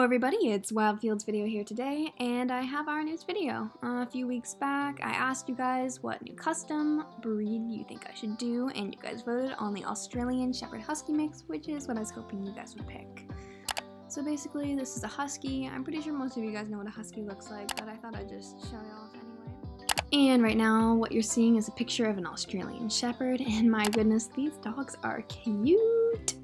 Hello everybody, it's Wild Fields video here today, and I have our news video. Uh, a few weeks back, I asked you guys what new custom breed you think I should do, and you guys voted on the Australian Shepherd Husky mix, which is what I was hoping you guys would pick. So basically, this is a Husky. I'm pretty sure most of you guys know what a Husky looks like, but I thought I'd just show you off anyway. And right now, what you're seeing is a picture of an Australian Shepherd, and my goodness, these dogs are cute!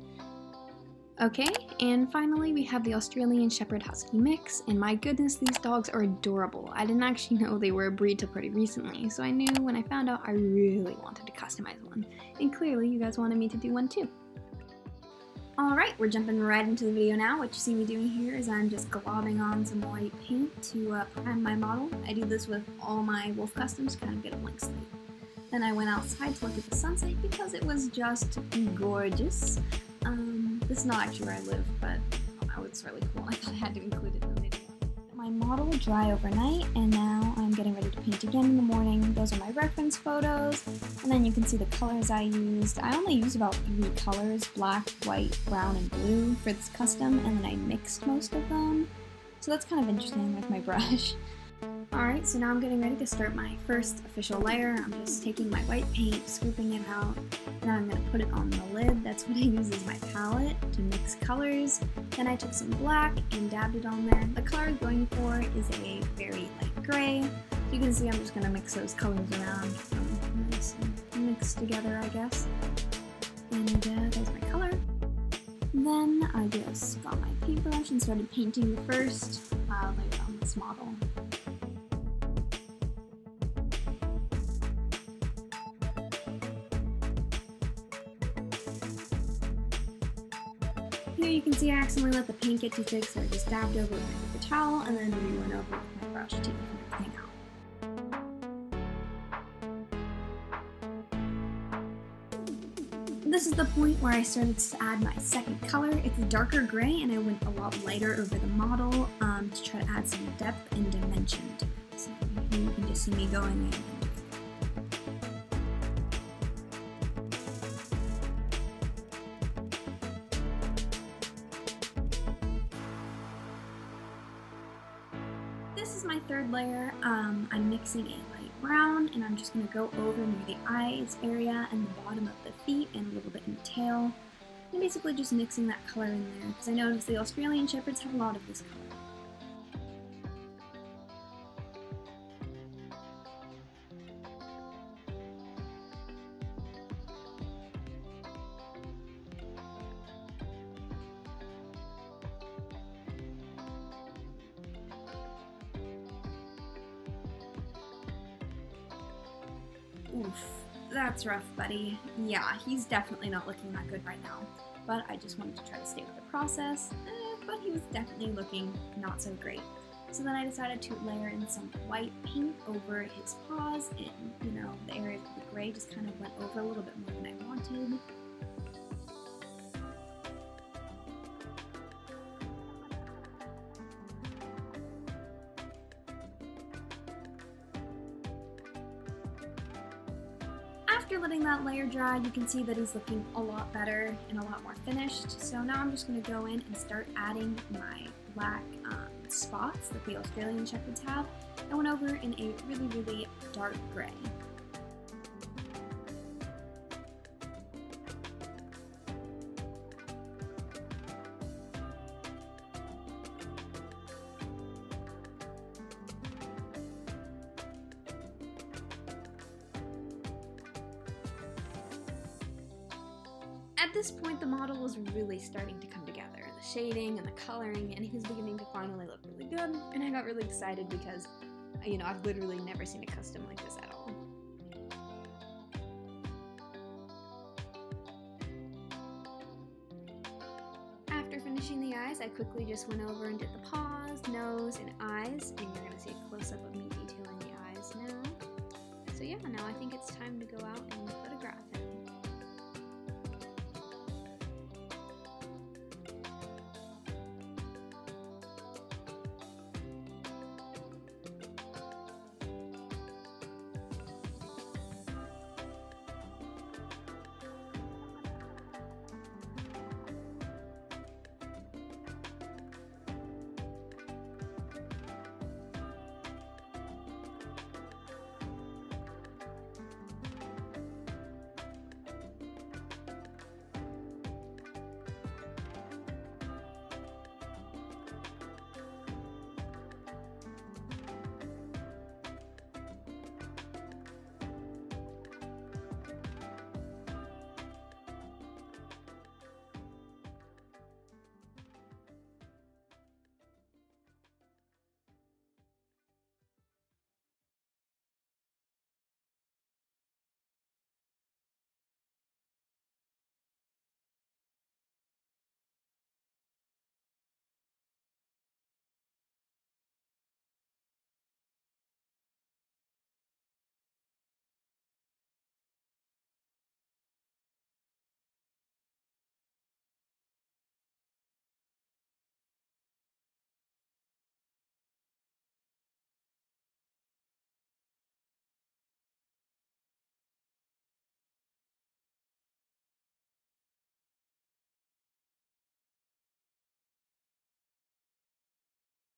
Okay, and finally we have the Australian Shepherd Husky mix, and my goodness, these dogs are adorable. I didn't actually know they were a breed till pretty recently, so I knew when I found out I really wanted to customize one, and clearly you guys wanted me to do one too. Alright, we're jumping right into the video now. What you see me doing here is I'm just globbing on some white paint to uh, prime my model. I do this with all my wolf customs, kind of get a blank slate. Then I went outside to look at the sunset because it was just gorgeous. Um, this is not actually where I live, but oh, it's really cool. I thought I had to include it in the video. My model dry overnight, and now I'm getting ready to paint again in the morning. Those are my reference photos, and then you can see the colors I used. I only used about three colors, black, white, brown, and blue for this custom, and then I mixed most of them. So that's kind of interesting with my brush. Alright, so now I'm getting ready to start my first official layer. I'm just taking my white paint, scooping it out, and I'm going to put it on the lid. That's what I use as my palette to mix colors. Then I took some black and dabbed it on there. The color I'm going for is a very light gray. You can see I'm just going to mix those colors around. Um, nice and mixed together, I guess. And uh, there's my color. Then I just got my paintbrush and started painting the first uh, layer on this model. Here you can see I accidentally let the paint get too thick, so I just dabbed over it with a towel and then re-went over with my brush to even everything out. This is the point where I started to add my second color. It's a darker gray and I went a lot lighter over the model um, to try to add some depth and dimension to it. So you can just see me going in This is my third layer. Um, I'm mixing a light brown and I'm just going to go over near the eyes area and the bottom of the feet and a little bit in the tail. And basically just mixing that color in there because I noticed the Australian Shepherds have a lot of this color. Oof, that's rough, buddy. Yeah, he's definitely not looking that good right now. But I just wanted to try to stay with the process, eh, but he was definitely looking not so great. So then I decided to layer in some white paint over his paws and, you know, the area of the gray just kind of went over a little bit more than I wanted. After letting that layer dry, you can see that he's looking a lot better and a lot more finished. So now I'm just going to go in and start adding my black um, spots that the Australian Shepherds have. I went over in a really, really dark gray. This point, the model was really starting to come together. The shading and the coloring, and he was beginning to finally look really good. And I got really excited because, you know, I've literally never seen a custom like this at all. After finishing the eyes, I quickly just went over and did the paws, nose, and eyes. And you're to see a close-up of me detailing the eyes now. So yeah, now I think it's time to go out and